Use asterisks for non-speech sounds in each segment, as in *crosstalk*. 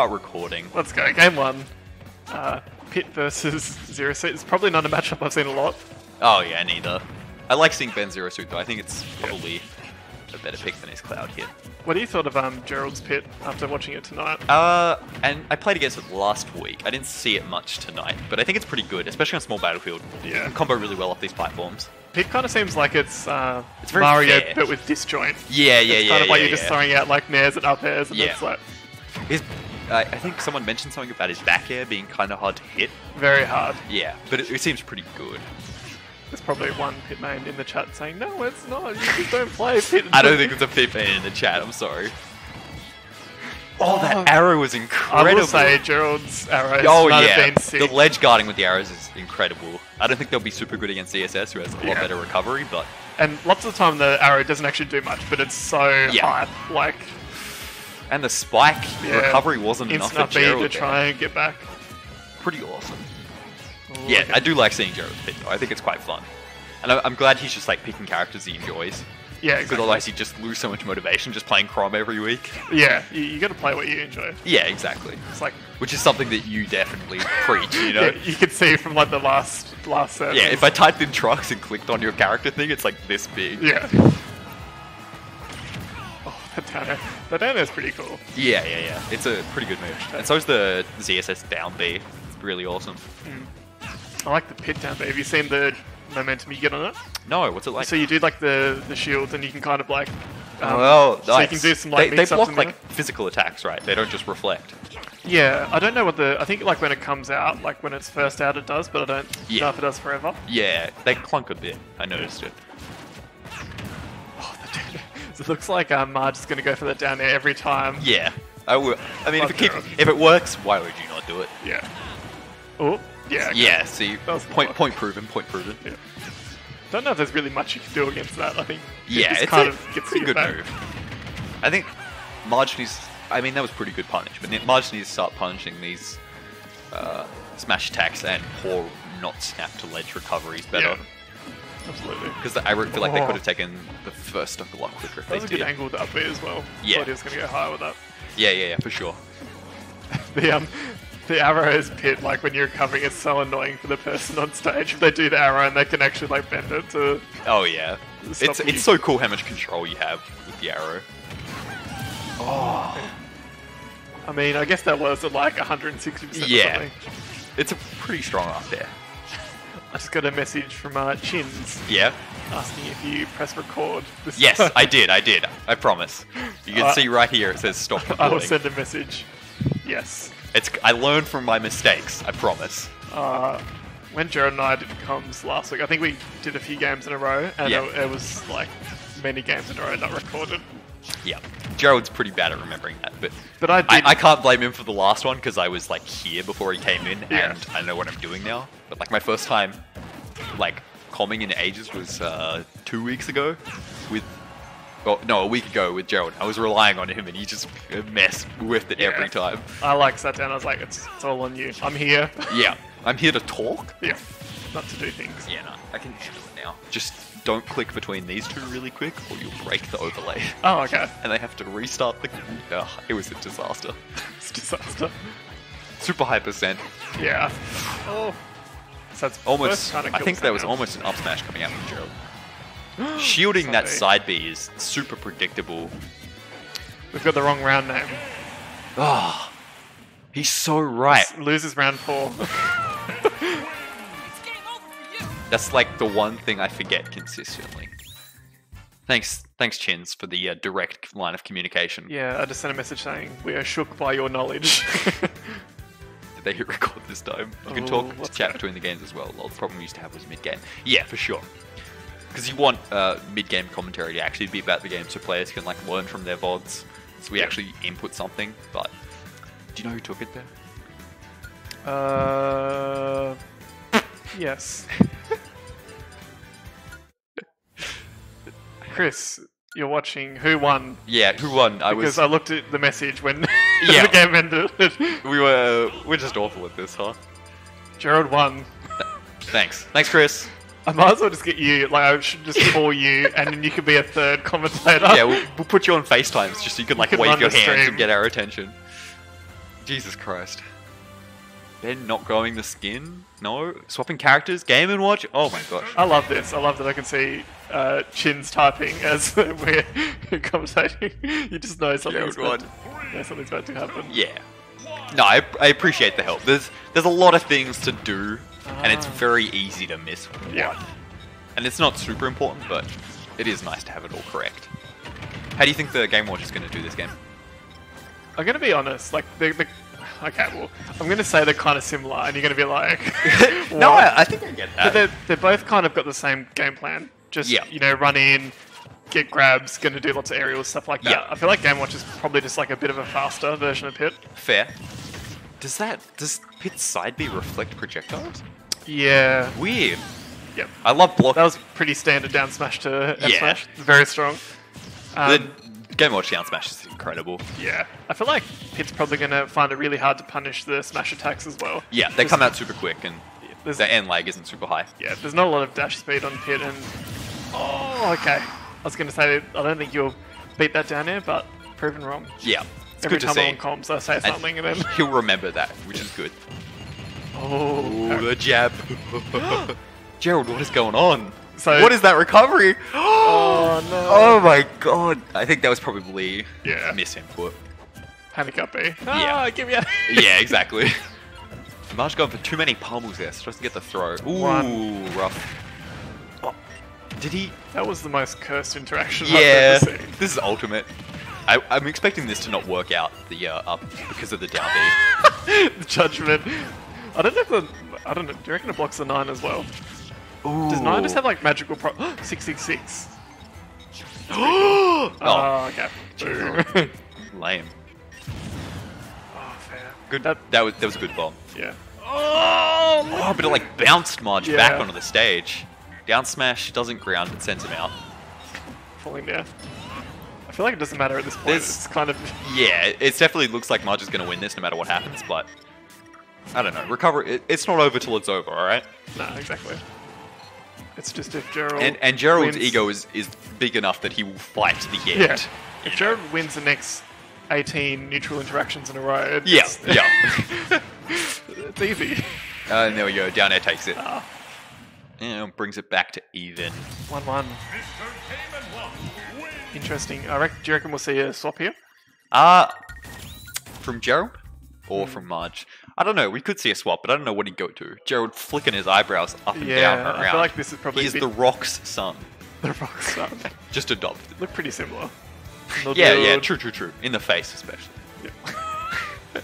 Start recording. Let's go. Game one. Uh, Pit versus *laughs* Zero Suit. It's probably not a matchup I've seen a lot. Oh yeah, neither. I like seeing Ben Zero Suit though. I think it's probably a better pick than his Cloud hit. What do you thought of um, Gerald's Pit after watching it tonight? Uh, and I played against it last week. I didn't see it much tonight, but I think it's pretty good, especially on small battlefield. Yeah. You combo really well off these platforms. Pit kind of seems like it's, uh, It's very Mario fair. but with disjoint. Yeah, yeah, it's yeah, kind of like yeah, you're just throwing out like nairs and up airs, and Yeah. it's like His, uh, I think someone mentioned something about his back air being kind of hard to hit. very hard. Yeah, but it, it seems pretty good. There's probably one Pit main in the chat saying, "No, it's not. You just don't play Pit." *laughs* I don't think it's a pit man in the chat. I'm sorry. Oh, Oh. that arrow was incredible. I will say Gerald's arrows Oh yeah, have been sick. the ledge guarding with the arrows is incredible. I don't think they'll be super good against ZSS, who has a lot Yeah. better recovery, but and lots of the time the arrow doesn't actually do much, but it's so Yeah. Like and the spike yeah, recovery wasn't enough for Gerald. to try and get back. Pretty awesome. Oh, Yeah, okay. I do like seeing Gerald pit though. I think it's quite fun, and I'm glad he's just like picking characters he enjoys. Yeah, Because exactly. otherwise he'd just lose so much motivation just playing Chrom every week. Yeah, you, you got to play what you enjoy. Yeah, exactly. It's like Which is something that you definitely preach, you know? *laughs* yeah, you could see from like the last last set. Yeah, if I typed in trucks and clicked on your character thing, it's like this big. yeah. *laughs* The down air. The down air's pretty cool. Yeah, yeah, yeah. It's a pretty good move. And so is the ZSS down B. It's really awesome. I like the pit down there. Have you seen the momentum you get on it? No, what's it like? so you do like the the shields, and you can kind of like. Um, oh, so you can do some like they, they block like physical attacks, right? They don't just reflect. Yeah, I don't know what the. I think like when it comes out, like when it's first out, it does, but I don't Yeah. know if it does forever. Yeah, they clunk a bit. I noticed it. It looks like um, Marge is going to go for that down there every time. Yeah, I mean, if it keep, if it works, why would you not do it? Yeah. Oh, yeah. okay. Yeah. See, That point proven. Point proven. Yeah. Don't know if there's really much you can do against that. I think. Yeah, just it's kind a of gets pretty good back. move. I think Marge needs. I mean, that was pretty good punish, but Marge needs to start punishing these uh, smash attacks and poor not snap to ledge recoveries better. Yeah. Absolutely. Because I feel like they Oh. could have taken the first lot quicker if That was a good angle with the up B as well. Yeah. Thought he going to go higher with that. Yeah, yeah, yeah, for sure. *laughs* The um, the arrows pit, like when you're recovering, it's so annoying for the person on stage. If they do the arrow and they can actually like bend it to. Oh yeah, it's you. it's so cool how much control you have with the arrow. Oh. I mean, I guess that was at like 160 percent. Yeah. Or something. It's a pretty strong up there. I just got a message from uh, Chins Yeah. asking if you press record. Yes, time. I did. I did. I promise. You can Uh, see right here. It says stop *laughs* recording. I will send a message. Yes. It's. I learned from my mistakes. I promise. Uh, when Jared and I did comms last week, I think we did a few games in a row, and Yeah. it, it was like many games in a row not recorded. Yeah. Gerald's pretty bad at remembering that, but But I. I, I can't blame him for the last one because I was like here before he came in, Yeah. and I know what I'm doing now. But like my first time, like comming in ages was uh, two weeks ago, with. Well, no, a week ago with Gerald. I was relying on him, and he just messed with it every time. I like sat down. I was like, it's, it's all on you. I'm here. Yeah, *laughs* I'm here to talk. yeah. Not to do things. Yeah, no, I can do it now. Just don't click between these two really quick, or you'll break the overlay. *laughs* Oh, okay. *laughs* and they have to restart the. Ugh, it was a disaster. *laughs* It's disaster. Super high percent. Yeah. Oh. So that's Almost. I think there was almost an up smash coming out from Gerald. *gasps* Shielding that side B is super predictable. We've got the wrong round name. Ah, he's so right. Loses round four. That's like the one thing I forget consistently. Thanks, thanks, Chins, for the uh, direct line of communication. yeah, I just sent a message saying, we are shook by your knowledge. Did *laughs* *laughs* they hit record this time? You can Oh, talk to chat between the games as well. Well, the problem we used to have was mid game. Yeah, for sure. Because you want uh, mid game commentary to actually be about the game, so players can like learn from their vods. So we actually input something. But do you know who took it there? uh. Yes. *laughs* Chris, you're watching Who Won? Yeah, who won? I Because was. I looked at the message when *laughs* Yeah. the game ended. *laughs* we were. We're just awful at this, huh? Gerald won. Thanks. Thanks, Chris. I might as well just get you. Like I should just call you, and then you could be a third commentator. yeah, we'll, we'll put you on FaceTimes just so you can like can wave your hands and get our attention. Jesus Christ. Ben not growing the skin? No? Swapping characters? Game and watch? Oh my gosh. I love this. I love that I can see uh, Chin's typing as *laughs* we're conversating. You just know something's Gerald about, yeah, something's about to happen. Yeah. No, I, I appreciate the help. There's there's a lot of things to do, and it's Ah. very easy to miss one. Yeah. And it's not super important, but it is nice to have it all correct. How do you think the Game Watch is going to do this game? I'm gonna be honest. Like the, the *laughs* okay, well, I'm gonna say they're kind of similar, and you're gonna be like, *laughs* *laughs* no, I, I think I get But that. they're, they're both kind of got the same game plan. Just Yeah. you know, run in, get grabs, gonna do lots of aerial stuff like that. Yeah. I feel like Game Watch is probably just like a bit of a faster version of Pit. Fair. Does that does Pit's side B reflect projectiles? Yeah. Weird. Yep. I love block. That was pretty standard down smash to F Yeah. smash. Very strong. Um, Game Watch down smash is incredible. yeah. I feel like Pit's probably gonna find it really hard to punish the smash attacks as well. Yeah, they come out super quick, and There's, the end lag isn't super high. yeah, there's not a lot of dash speed on Pit, and oh, okay. I was gonna say I don't think you'll beat that down here, but proven wrong. Yeah, it's Every good to time see. I'm on comms, I say And something, and then he'll remember that, which is good. oh, Ooh, the jab. *gasps* Gerald, what is going on? So- what is that recovery? *gasps* *gasps* oh no, Oh my god! I think that was probably Yeah. misinput. panic up. Yeah. Ah, get me out. *laughs* Yeah, *laughs* exactly. *laughs* Marge going for too many pummels there, so doesn't get the throw. Ooh, One. rough. Oh, did he? That was the most cursed interaction Yeah, I've ever seen. this is ultimate. I, I'm expecting this to not work out the uh, up because of the down the judgment. I don't know if the. I don't know. Do you reckon it blocks the nine as well? Does nine just have like magical pro? *gasps* Six six six. *gasps* oh, Oh, okay. Lame. oh, fair. Good. That, That was that was a good bomb. yeah. Oh, oh but it like bounced Marge back onto the stage. Down smash doesn't ground, but sends him out. Falling down. I feel like it doesn't matter at this point. There's- It's kind of. *laughs* Yeah, it, it definitely looks like Marge is going to win this no matter what happens, but I don't know. Recover. It, it's not over till it's over. All right. No, exactly. It's just if Gerald. And and Gerald's wins- ego is is big enough that he will fight to the end. Yeah. If? Gerald wins the next 18 neutral interactions in a row, Yeah, it's, yeah. *laughs* it's easy. Uh, and there we go. Down air takes it. Ah, And brings it back to even. 1 1. Interesting. I reckon, do you reckon we'll see a swap here? Uh from Gerald or Hmm. from Marge? I don't know. We could see a swap, but I don't know what he'd go to. Gerald flicking his eyebrows up and Yeah, down I around. feel like this is probably He's a *laughs* the Rock's son. The rock star. Just adopted. Look pretty similar. No Yeah, yeah, true, true, true. In the face, especially. Yeah. *laughs*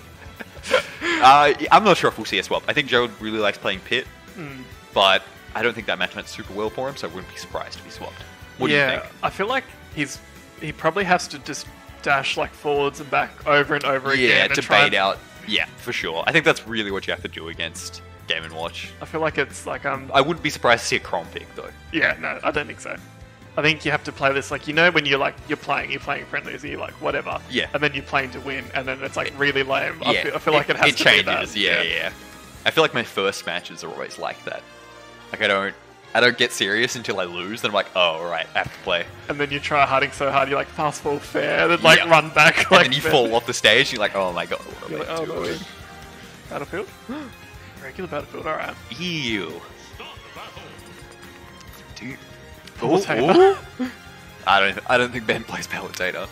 Uh, I'm not sure if we'll see a swap. I think Gerald really likes playing Pit, Hmm. but I don't think that match went super well for him, so I wouldn't be surprised if he swapped. What yeah, do you think? I feel like he's he probably has to just dash like forwards and back over and over again. Yeah, to try bait out. Yeah, for sure. I think that's really what you have to do against Game and Watch. I feel like it's like um I wouldn't be surprised to see a Chrom pick though. yeah no I don't think so. I think you have to play this like you know when you're like you're playing you're playing friendlies and you're like whatever Yeah. and then you're playing to win and then it's like really lame. I, yeah, feel, I feel like it, has it to changes. be that. Yeah, yeah, I feel like my first matches are always like that. Like I don't, I don't get serious until I lose. Then I'm like, oh, right, I have to play. And then you try harding so hard you're like fast fall fair then like Yeah. run back And then you fall off the stage. You're like, oh my god, what am You're like, I oh no. Battlefield? *gasps* Regular battlefield, alright. Ew. Dude. Ooh. *laughs* I don't. I don't think Ben plays Palutena.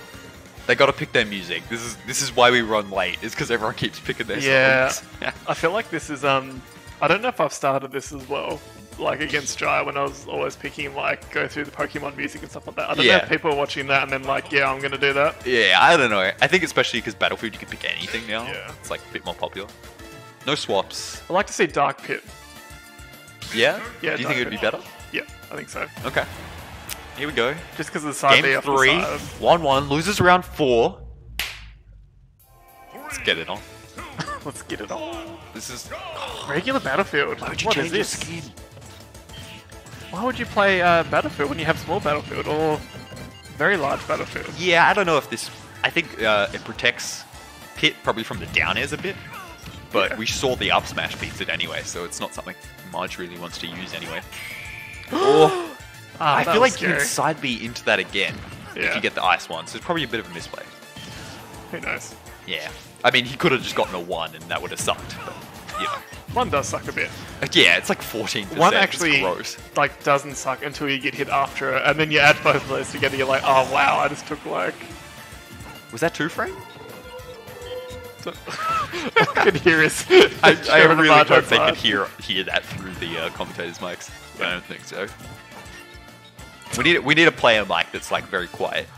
They got to pick their music. This is this is why we run late. Is because everyone keeps picking their Yeah. songs. *laughs* I feel like this is um I don't know if I've started this as well. Like against Jai when I was always picking like go through the Pokemon music and stuff like that. I don't know if people are watching that and then like, yeah, I'm gonna do that. yeah, I don't know. I think especially because Battlefield, you can pick anything now. Yeah. It's like a bit more popular. No swaps. I like to see Dark Pit. Yeah. Yeah, Do you think it would be better? Yeah, I think so. Okay. Here we go. Just because of the side Game three. One-one. Loses round four. Let's get it on. *laughs* Let's get it on. This is. Regular Battlefield. You What change is this? skin? Why would you play uh, Battlefield when you have small Battlefield or very large Battlefield? Yeah, I don't know if this. I think uh, it protects Pit probably from the down airs a bit, but Yeah. we saw the up smash beats it anyway, so it's not something Marge really wants to use anyway. *gasps* or Ah, I feel was like you scary. can side B into that again if you get the ice one, so it's probably a bit of a misplay. Who knows? Yeah. I mean, he could have just gotten a one, and that would have sucked. But you know, One does suck a bit. Yeah, it's like fourteen percent. One actually gross. like doesn't suck until you get hit after it, and then you add both of those together. You're like, oh wow, I just took like. Was that two frame? *laughs* I can hear his. I, *laughs* I really hope they outside. could hear hear that through the uh, commentators' mics. But I don't think so. We need we need a player mic that's like very quiet.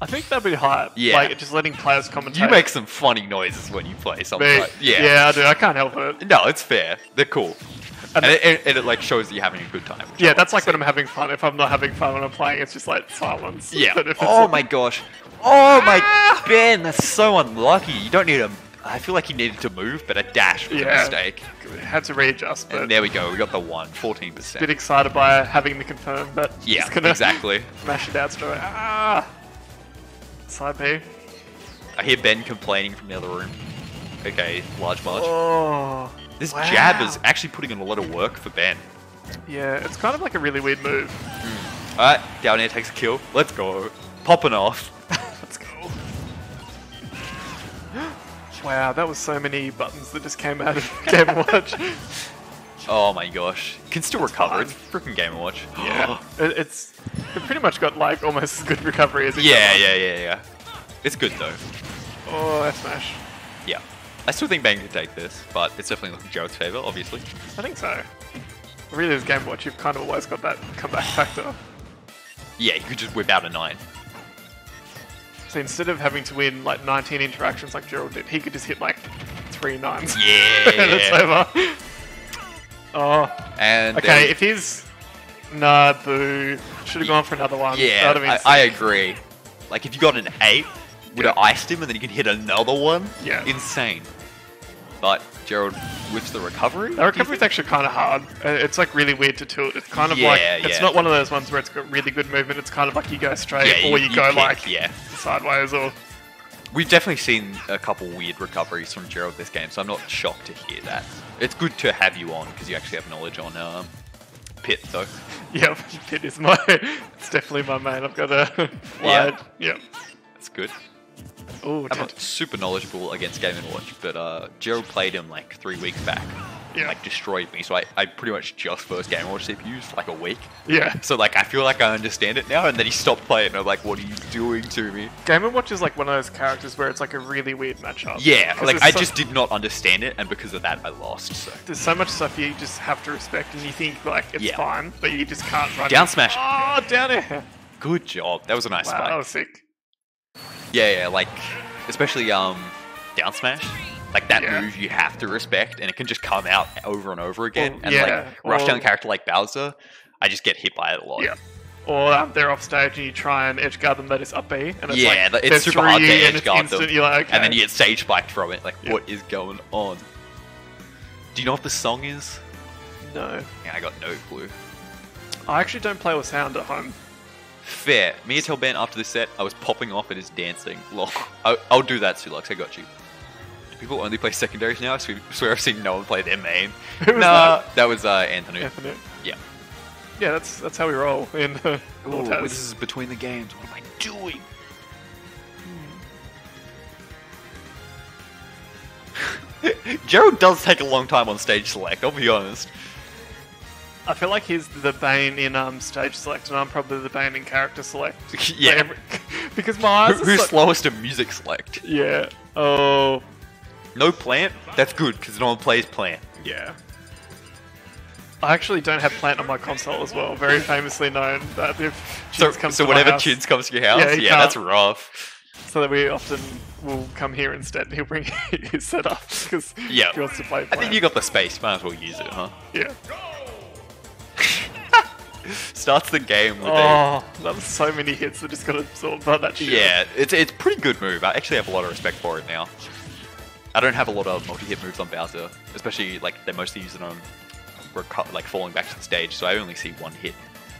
I think that'd be hype. Yeah. Like just letting players commentate. You make some funny noises when you play Me. sometimes. Yeah. Yeah, I do. I can't help it. No, it's fair. They're cool. And And, it, and, it like shows that you're having a good time. Yeah, that's like when. I'm having fun. If I'm not having fun when I'm playing, it's just like silence. Yeah. *laughs* But if it's Oh like- my gosh. Oh my Ben, that's so unlucky. You don't need a. I feel like you needed to move, but a dash was a mistake. Had to readjust, but And there we go. We got the one, 14 percent. bit excited by having the confirm, but Yeah, exactly. *laughs* smash it out straight. Ah, side B. I hear Ben complaining from the other room. Okay, Large Marge. Oh, This wow. jab is actually putting in a lot of work for Ben. yeah. It's kind of like a really weird move. Mm. Alright, down air takes a kill. Let's go. Popping off. *laughs* Let's go. *gasps* Wow, that was so many buttons that just came out of *laughs* Game Watch. Oh my gosh. Can still recover. fine. It's freaking Game & Watch. *gasps* Yeah, *gasps* it, it's it pretty much got like almost as good recovery as it yeah, yeah, yeah, yeah. It's good though. Oh, F smash. Yeah. I still think Bang could take this, but it's definitely looking Joe's favour, obviously. I think so. Really, as Game Watch, you've kind of always got that comeback factor. Yeah, you could just whip out a 9. So instead of having to win like 19 interactions like Gerald did, he could just hit like three nines. *laughs* and it's Yeah. over. Oh, and okay. then- If he's nah, boo. Should have gone for another one. yeah, I, I agree. Like if you got an 8, would have iced him and then you could hit another one? Yeah. Insane. But Gerald whips the recovery? That recovery's actually kind of hard. Uh, It's like really weird to tilt. It's kind of Yeah, like yeah. it's not one of those ones where it's got really good movement. It's kind of like you go straight Yeah, or you- you, you go like yeah. sideways or We've definitely seen a couple weird recoveries from Gerald this game, so I'm not shocked to hear that. It's good to have you on because you actually have knowledge on um, Pit, though. *laughs* Yep, *laughs* Pit is my. *laughs* It's definitely my main. I've got a Yeah. Yep. That's good. Oh, I'm not super knowledgeable against Game & Watch, but uh, Gerald played him like three weeks back. Yeah. Like destroyed me, so I, I pretty much just first Game & Watch CPUs for like a week. yeah. So like I feel like I understand it now, and then he stopped playing. And I'm like, what are you doing to me? Game and Watch is like one of those characters where it's like a really weird matchup. Yeah, like I so- just did not understand it, and because of that, I lost. So There's so much stuff you just have to respect, and you think like it's Yeah. fine, but you just can't run. Down it. smash. Oh, down air. good job. That was a nice Wow, spike. that was sick. Yeah, yeah, like especially um down smash. Like that Yeah. move you have to respect and it can just come out over and over again. Well, and yeah, like rush down or- character like Bowser, I just get hit by it a lot. Yeah. Or um, they're off stage and you try and edge guard them, that is up B, and it's Yeah, like the- it's super hard to and edge guard instant, them. You're like, okay. And then you get stage spiked from it. Like, Yeah. what is going on? Do you know what the song is? no. Yeah, I got no clue. I actually don't play with sound at home. Fair. Me and Tell Ben after this set, I was popping off at his dancing. Lol. *laughs* I, I'll do that, Sulux. I got you. People only play secondaries now? I swear I've seen no one play their main. *laughs* Who was nah, that? that was uh, Anthony. Anthony. Yeah. Yeah, that's that's how we roll in uh, Ooh, this is between the games. What am I doing? *laughs* Gerald does take a long time on stage select, I'll be honest. I feel like he's the Bane in um, stage select, and I'm probably the Bane in character select. *laughs* yeah. Every- because my eyes Who- are who's so- slowest at music select? Yeah. Oh. No plant? That's good, because no one plays plant. Yeah. I actually don't have plant on my console as well. Very famously known that if So, comes so to my whenever house, Chins comes to your house, Yeah, yeah, that's can't. rough. so that we often will come here instead. He'll bring *laughs* his setup because Yeah. he wants to play. I think you got the space, might as well use it, huh? Yeah. *laughs* Starts the game with a Oh, that was so many hits that just got absorbed by that. shield. Yeah, it's it's pretty good move. I actually have a lot of respect for it now. I don't have a lot of multi-hit moves on Bowser, especially like they mostly use it on reco- like falling back to the stage. So I only see one hit.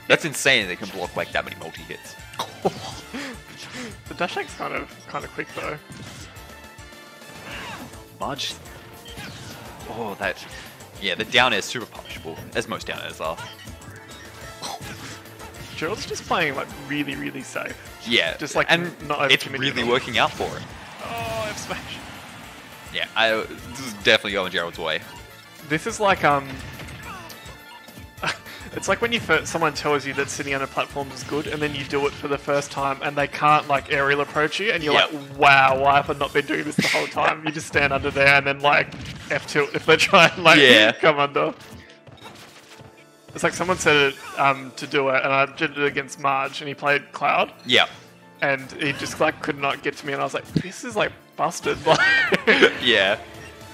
That's insane. They can block like that many multi-hits. *laughs* the dash attack's kind of kind of quick though. Marge. Oh, that. Yeah, the down air is super punishable, as most down airs are. Gerald's just playing like really, really safe. Yeah, Just, like, and not it's really working out for him. Oh, F smash. Yeah, I, this is definitely going Gerald's way. This is like um. *laughs* It's like when you first, someone tells you that sitting on a platform is good, and then you do it for the first time, and they can't like aerial approach you, and you're Yep. like, "Wow, why have I not been doing this the whole time?" you just stand under there and then like f tilt if they try and like Yeah. *laughs* come under. It's like someone said it um, to do it, and I did it against Marge, and he played Cloud, Yeah. and he just like could not get to me, and I was like, "This is like busted." Like, *laughs* Yeah.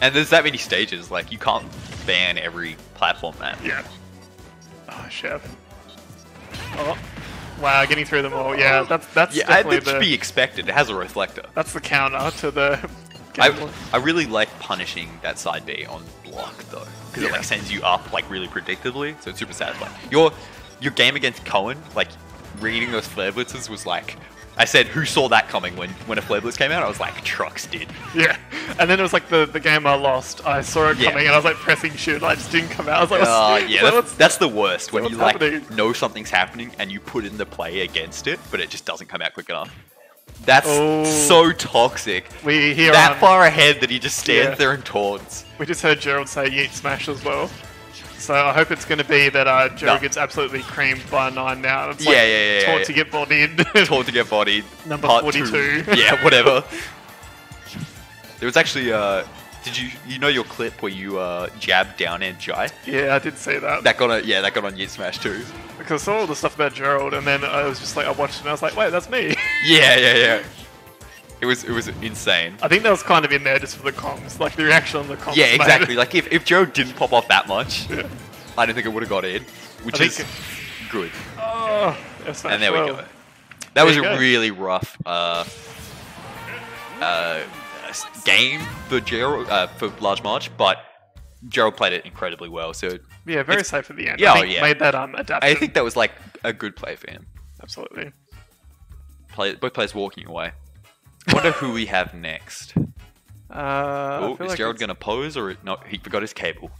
And there's that many stages, like you can't ban every platform map. Yeah. Ah, oh, chef. Oh, wow, getting through them all. Yeah, oh. that's that's Yeah, I- definitely that should the be expected. It has a reflector. that's the counter to the. I. I really like punishing that side B on block though, because it like sends you up like really predictably, so it's super satisfying. Your your game against Cohen, like reading those flare blitzes was like, I said, who saw that coming when when a flare blitz came out? I was like, trucks did. yeah, and then it was like the the game I lost. I saw it Yeah. coming, and I was like pressing shoot, and I just didn't come out. I was like, Uh, yeah, that's, that's the worst when you like happening? know something's happening and you put in the play against it, but it just doesn't come out quick enough. That's Oh. so toxic. we hear that um, far ahead that he just stands Yeah. there and taunts. We just heard Gerald say Yeet Smash as well. So I hope it's going to be that uh, Gerald No. gets absolutely creamed by nine now. It's Yeah, like yeah, yeah, Taught yeah. to get bodied. *laughs* Taunt to get bodied. Number part 42. Two. *laughs* Yeah, whatever. *laughs* there was actually uh, did you you know your clip where you uh jabbed down and Jai? yeah, I did see that. That got on yeah, that got on Yeet Smash too. Because I saw all the stuff about Gerald, and then I was just like, I watched it, and I was like, wait, that's me. Yeah, yeah, yeah. It was it was insane. I think that was kind of in there just for the comms, like the reaction on the comms. Yeah, exactly. Like if, if Joe didn't pop off that much, Yeah. I don't think it would have got in, which I is think- good. Oh, And there we go. That was a go. really rough uh, uh, game for Gerald uh, for Large Marge, but Gerald played it incredibly well. So Yeah, very safe at the end. Yeah, I oh, yeah. made that um adaptation. I think that was like a good play for him. absolutely. Play, both players walking away. Wonder who we have next. Uh, Oh, is like Gerald it's gonna pose or no? He forgot his cable.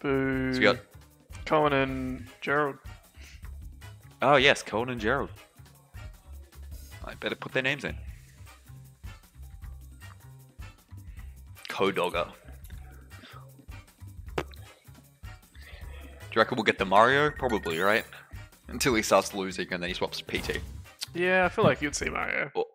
Boo. So we got Cohen and Gerald. oh yes, Colin and Gerald. I better put their names in. Kodogger. Do you reckon we'll get the Mario? Probably, right? Until he starts losing and then he swaps PT. Yeah, I feel like you'd see Mario. Or,